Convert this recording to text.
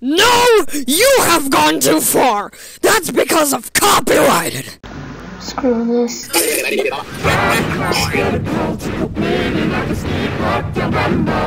No! You have gone too far! That's because of copyrighted! Screw this.